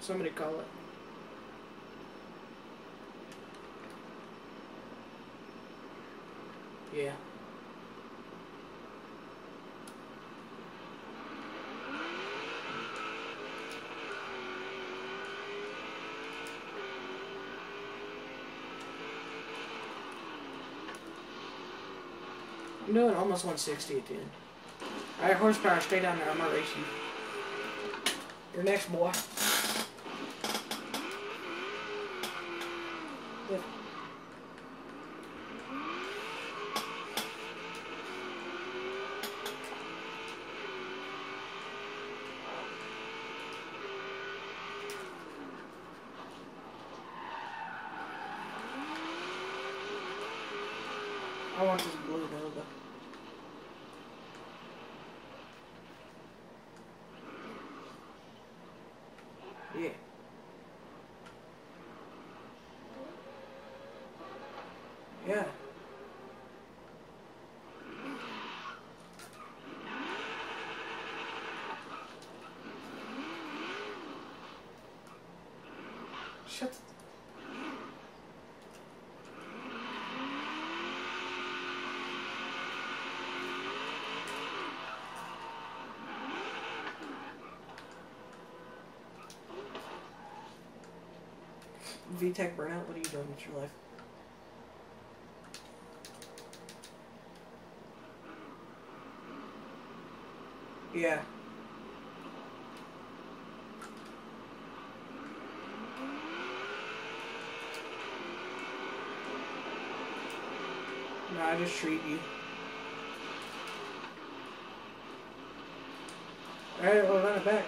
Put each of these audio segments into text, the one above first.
Somebody call it. Yeah. I'm doing almost 160 at the end. Alright, horsepower, stay down there. I'm gonna race you. You're next, boy. Good. I want this blue Nova. Yeah. Yeah. Shut the VTech burnout, what are you doing with your life? Yeah. No, I just treat you. Alright, we'll run it back.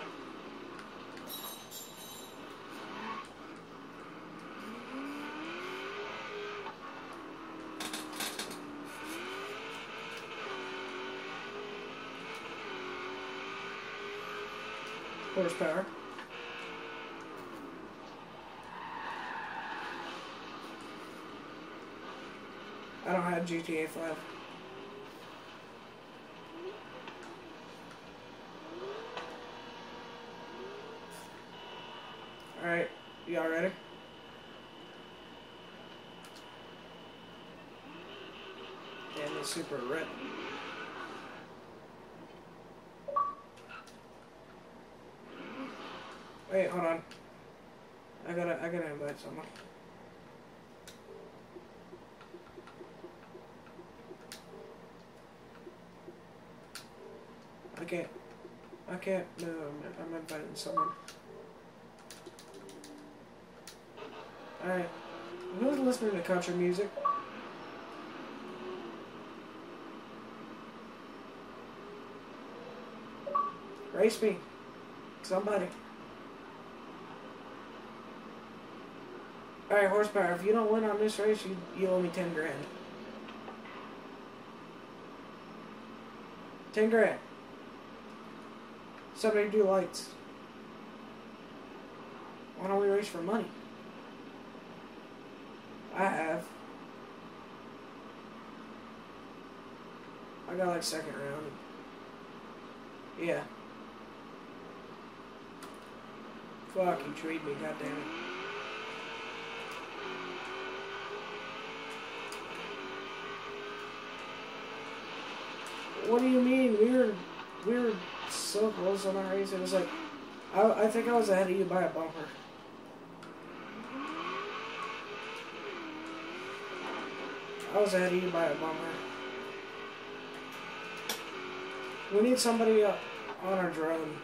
Horsepower. I don't have GTA 5. Alright, y'all ready? And the super red. Wait, hold on. I gotta, I gotta invite someone. I can't. I can't. No, I'm, I'm inviting someone. Alright. Who's listening to country music? Race me. Somebody. Alright, horsepower, if you don't win on this race, you, you owe me 10 grand. 10 grand. Somebody do lights. Why don't we race for money? I have. I got like second round. Yeah. Fuck, you treat me, goddammit. What do you mean? We were we were so close on that race. It was like I I think I was ahead of you by a bumper. I was ahead of you by a bumper. We need somebody uh, on our drone.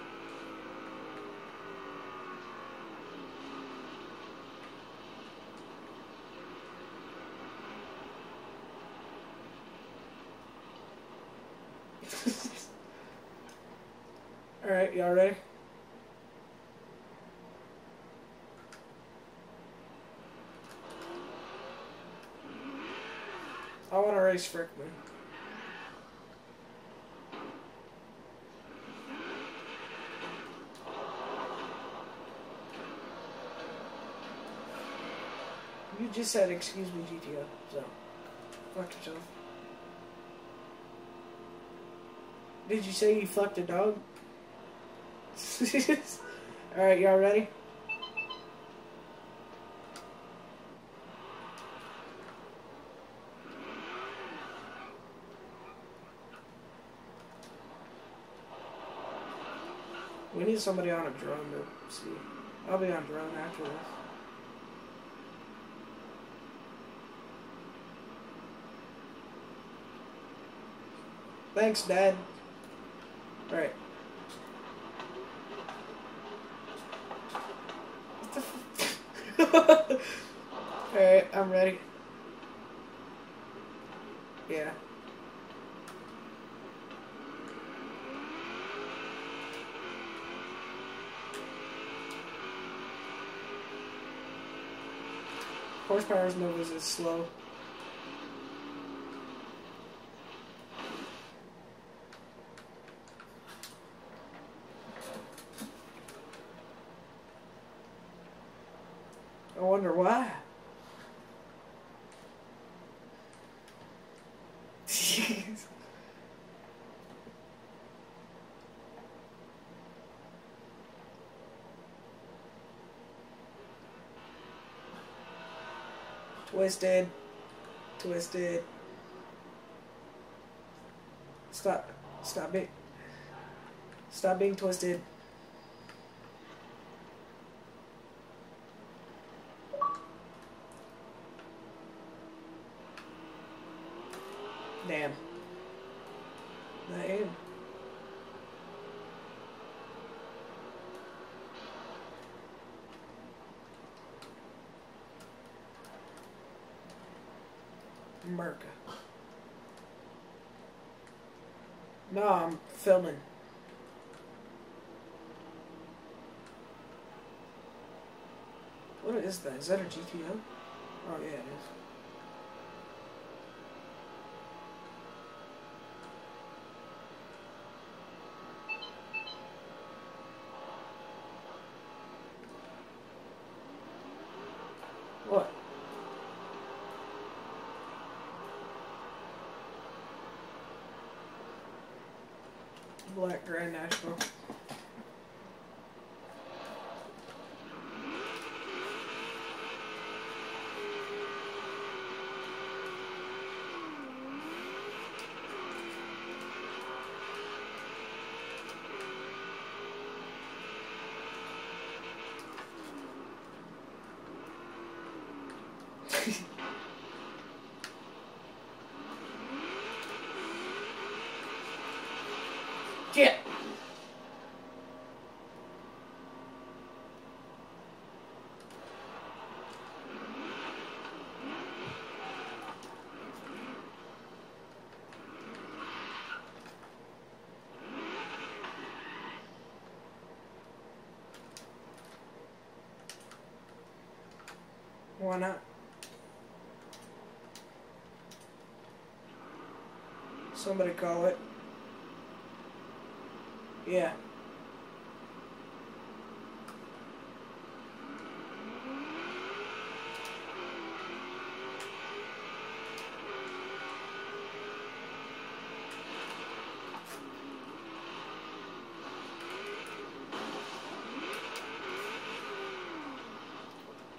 Alright, y'all ready? I want to race Frickman. You just said, excuse me, GTO, so fuck yourself. Did you say you fucked a dog? Alright, y'all ready? We need somebody on a drone to see. I'll be on drone after this. Thanks, Dad. Alright. Alright, I'm ready. Yeah. Horsepower is no as slow. I wonder why. Jeez. Twisted. Twisted. Stop. Stop being. Stop being twisted. Damn. Not. Merca. No, I'm filming. What is that? Is that a GTO? Oh yeah, it is. What? Black Grand National. Yeah. Why not? Somebody call it. Yeah.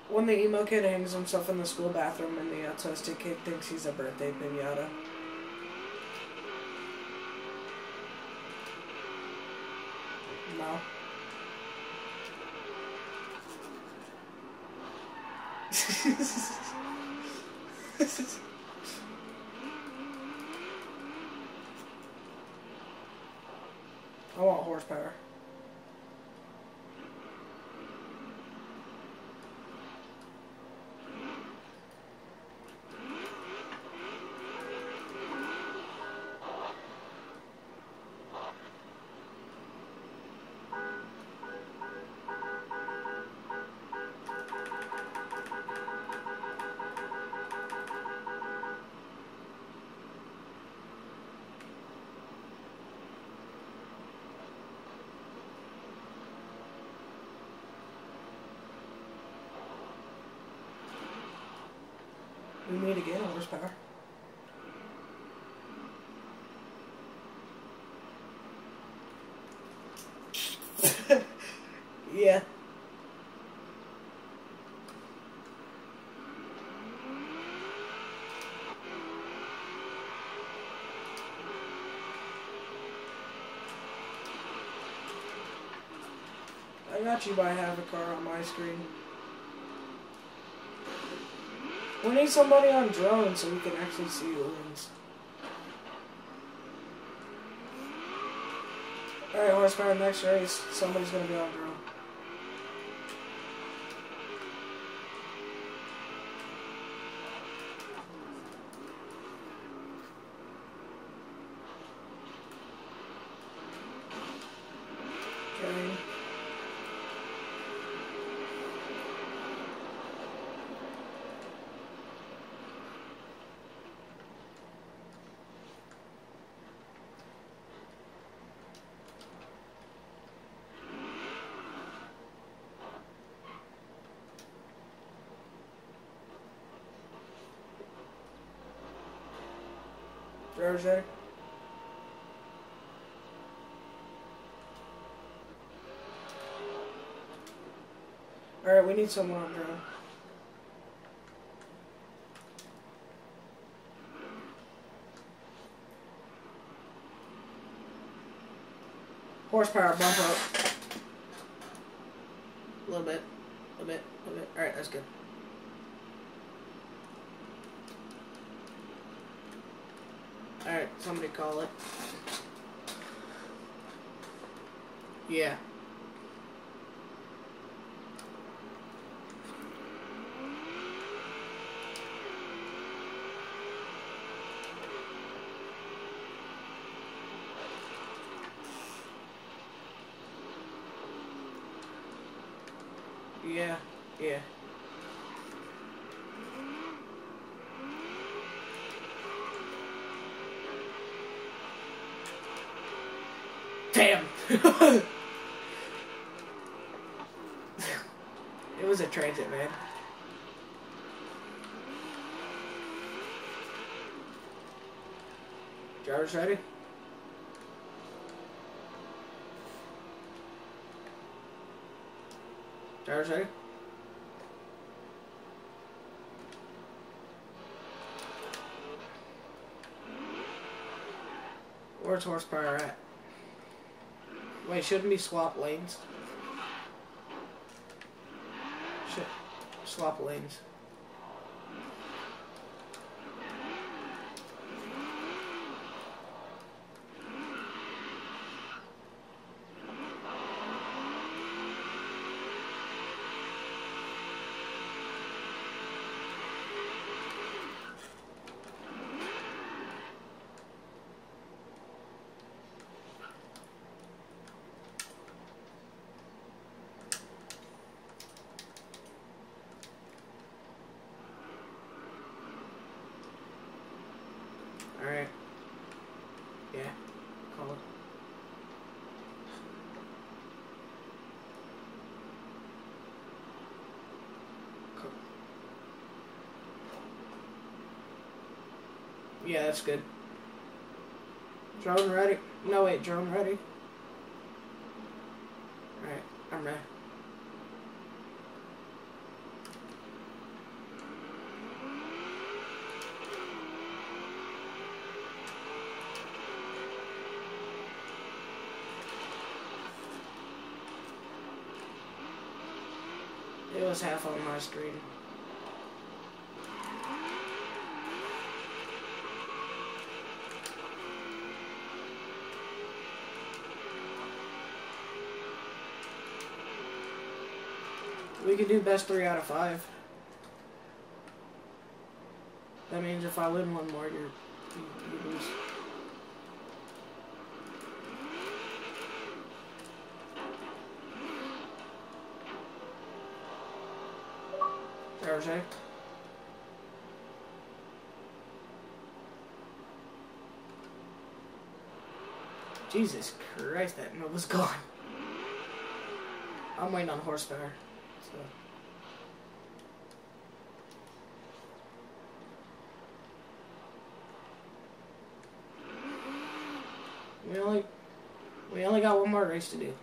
When the emo kid hangs himself in the school bathroom and the autistic kid thinks he's a birthday pinata. We meet again, horsepower. yeah. I got you by half a car on my screen. We need somebody on drone so we can actually see who wins. Alright, horsepower next race. Somebody's gonna be on drone. Ready? Alright, we need someone on drone. Horsepower, bump up. A little bit. A little bit. A little bit. Alright, that's good. Alright, somebody call it. Yeah. Yeah, yeah. Damn! It was a transit, man. Drivers ready? Drivers ready? Where's horsepower at? Wait, shouldn't we swap lanes? Should swap lanes. Alright. Yeah. Call it. Cool. Yeah, that's good. Drone ready? No, wait, drone ready? Alright, I'm ready. It was half on my screen. Could do best three out of five. That means if I win one more, you're, you, you lose. Jesus Christ, that note was gone. I'm waiting on horsepower. So. We only we only got one more race to do.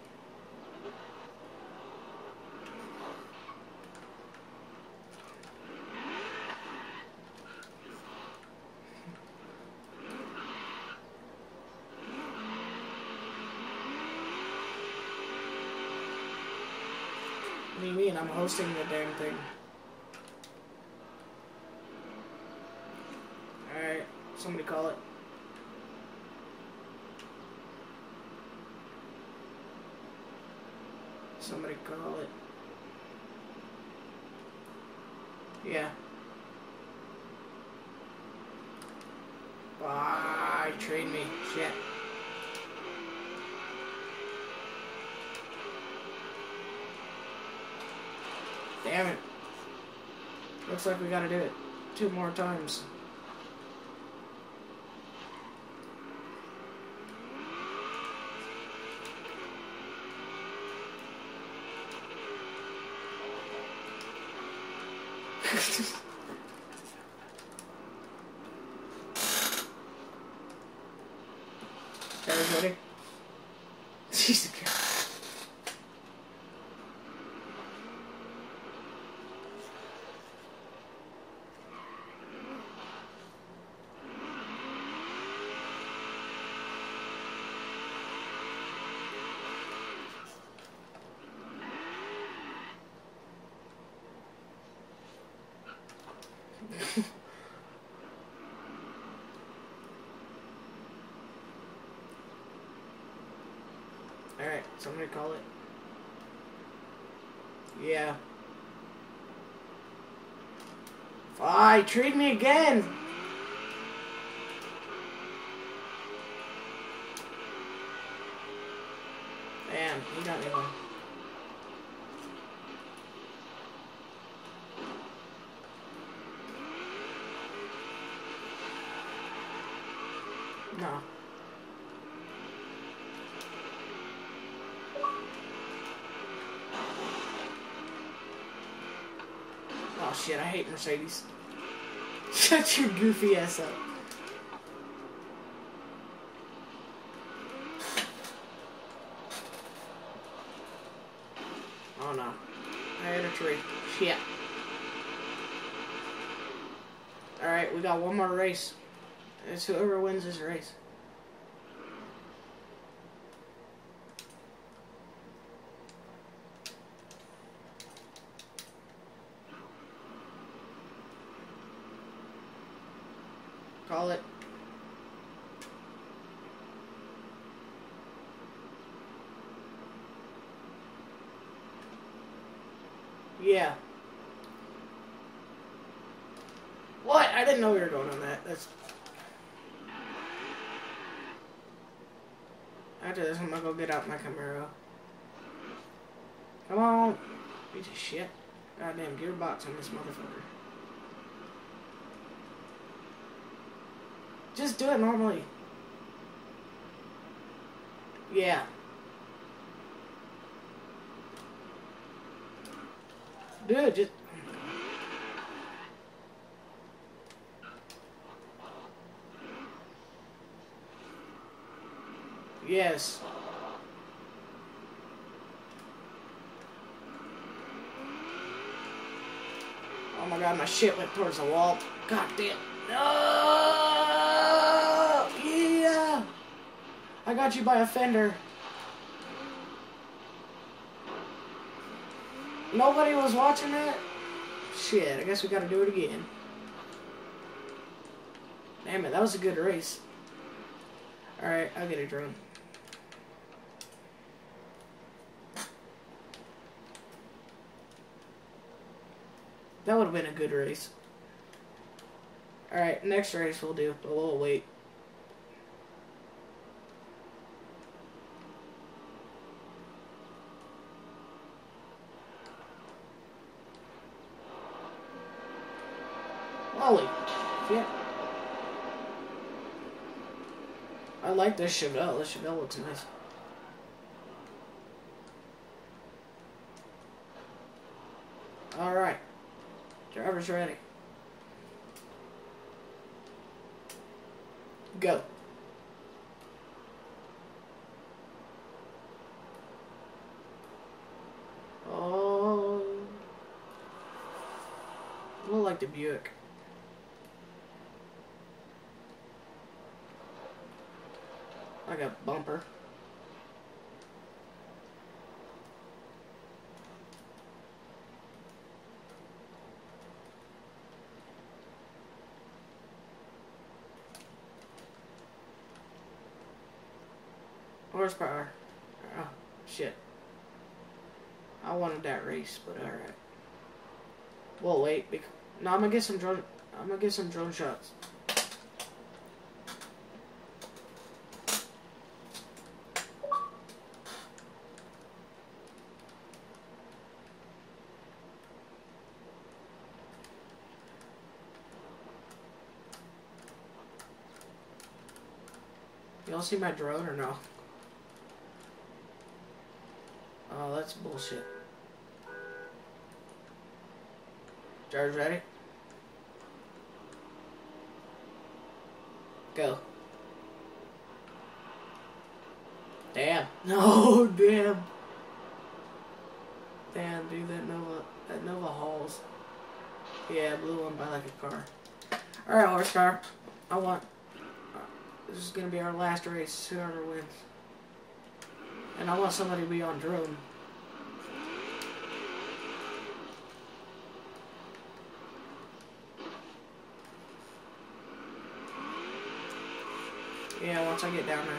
do you mean? I'm hosting the damn thing. Alright, somebody call it. Somebody call it. Yeah. Bye, trade me. Shit. Damn it. Looks like we gotta do it two more times. Everybody? Jesus Christ. Call it. Yeah. Fine, treat me again! Damn, you got me one. No. Oh shit, I hate Mercedes. Shut your goofy ass up. Oh no. I hit a tree. Shit. Alright, we got one more race. It's whoever wins this race. Call it. Yeah. What? I didn't know we were going on that. That's. After this, I'm gonna go get out my Camaro. Come on. Piece of shit. Goddamn gearbox on this motherfucker. Just do it normally. Yeah. Dude, just. Yes. Oh my god, my shit went towards the wall. God damn. No! Yeah! I got you by a fender. Nobody was watching that? Shit, I guess we gotta do it again. Damn it, that was a good race. Alright, I'll get a drone. That would have been a good race. Alright, next race we'll do, but we'll wait. Holy shit. I like this Chevelle. This Chevelle looks nice. Alright. Driver's ready. Go. Oh. Look like the Buick. Like a bumper. Horsepower. Oh, shit. I wanted that race, but alright. We'll wait. Because, no, I'm gonna get some drone. I'm gonna get some drone shots. Y'all see my drone or no? Oh, that's bullshit. Charge ready? Go. Damn. No, damn. Damn, dude, that Nova, that Nova hauls. Yeah, blew one by like a car. Alright, horsepower. I want, uh, this is gonna be our last race, whoever wins. And I want somebody to be on drone. Yeah, once I get down there.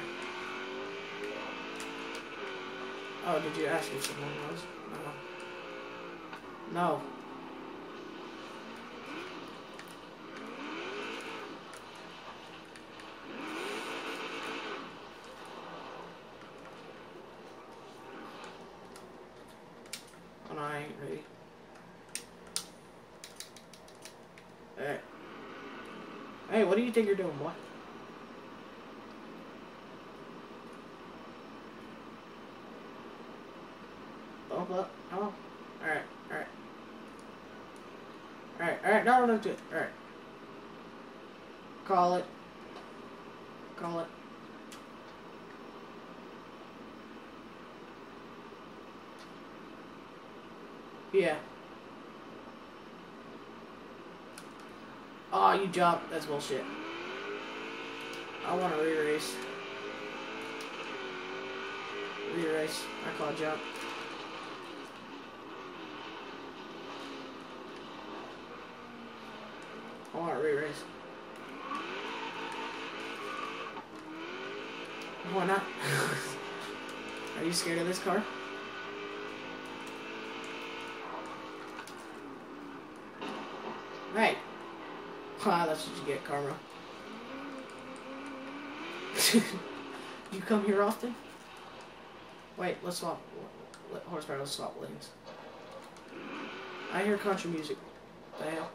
Oh, did you ask if someone was? No. No. Oh no, I ain't ready. Hey. Hey, what do you think you're doing, boy? Bump up. Oh. Alright, alright. Alright, alright, no, no, do. Alright. Call it. Call it. Yeah. Oh, you jumped. That's bullshit. I want to re-race. Re-race. I call jump. I want re-race. Why not? Are you scared of this car? Right. Ah, that's what you get, karma. you come here often? Wait, let's swap. Let, horsepower, let's swap lanes. I hear country music. The hell?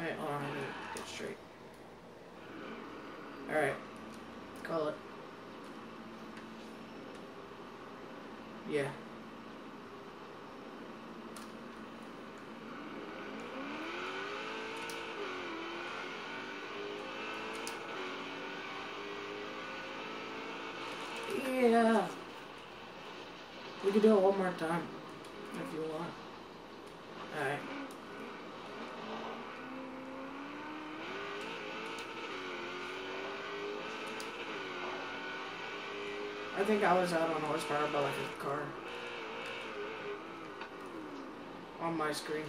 Wait, hold on, I need to get straight. Alright. Call it. Yeah. Yeah. We can do it one more time. If you want. Alright. I think I was out on horsepower by like a car. On my screen.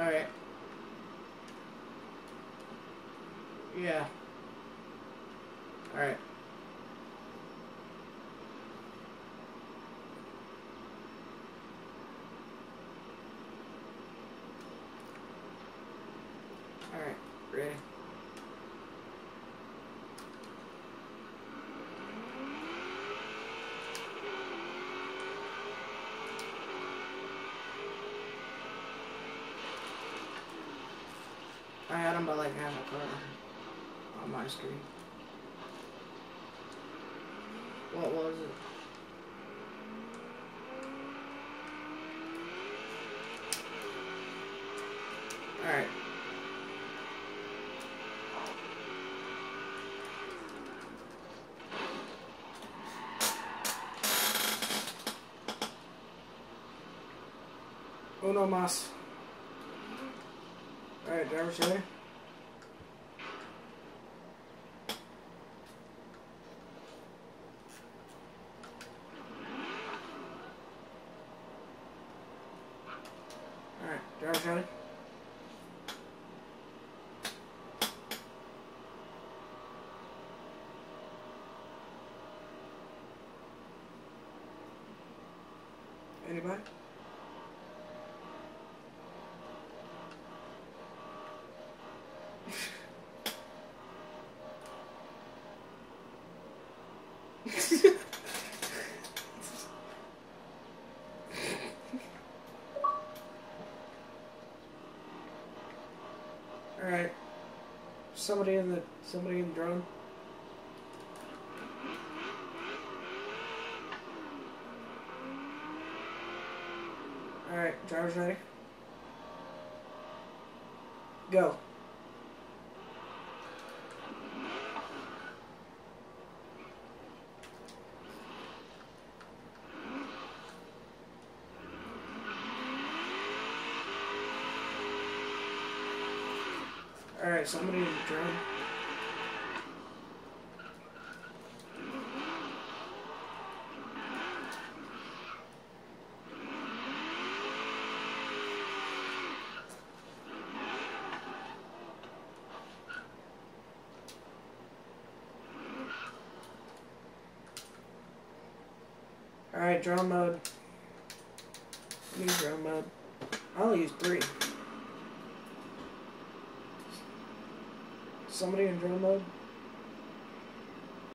Alright. Yeah. Alright. Alright, ready. I had them by like half a car on my screen. What was it? Alright. Uno más. Alright, driver's ready. Alright, driver's ready. Anybody? Alright. Somebody in the somebody in the drone. Alright, driver's ready. Go. Alright, somebody in the drone. Alright, drone mode. Use drone mode. I'll use three. Somebody in drone mode?